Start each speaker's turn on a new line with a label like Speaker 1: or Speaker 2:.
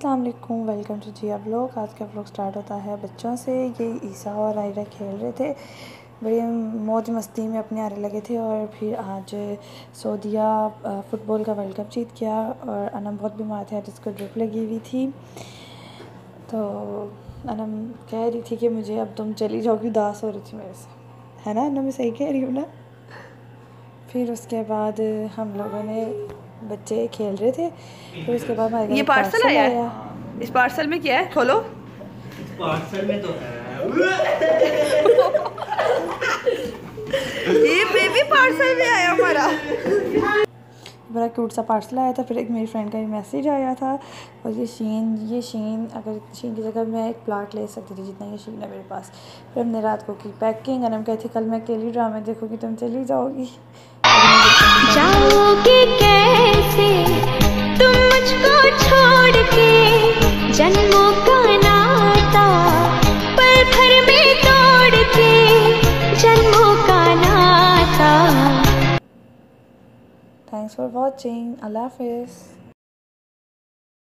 Speaker 1: अस्सलाम वालेकुम to Jiya vlog आज का ब्लॉग स्टार्ट होता है बच्चों से। ये ईसा और आयरा खेल रहे थे। बड़ी मौज मस्ती में अपने आरे लगे थे और फिर आज सऊदिया फ़ुटबॉल का वर्ल्ड कप जीत गया और अनम बहुत बीमार थे। जिसको ड्रिप लगी हुई थी। तो अनम कह रही थी कि मुझे अब तुम चली जाओगी, उदास हो रही थी मेरे से। है ना अनम? सही कह रही हूँ ना? फिर उसके बाद हम लोगों ने बच्चे खेल रहे थे फिर उसके बाद हमारे
Speaker 2: ये पार्सल आया है? इस पार्सल में क्या है? खोलो।
Speaker 3: पार्सल में तो है।
Speaker 2: ये बेबी पार्सल में आया हमारा।
Speaker 1: बड़ा क्यूट सा पार्सल आया था फिर एक मेरी फ्रेंड का भी मैसेज आया था। और ये शीन ये शीन अगर शीन की जगह मैं एक प्लाट ले सकती थी जितना ये शीन है मेरे पास। फिर हमने रात को की पैकिंग और हम कहते कल मैं अकेली ड्रामे देखूँगी तुम चली जाओगी।
Speaker 4: जाओगे कैसे? तुम मुझको छोड़ के जन्मों का नाता पल भर में तोड़ के जन्मों का नाता।
Speaker 1: थैंक्स फॉर वॉचिंग अल्लाह हाफिज़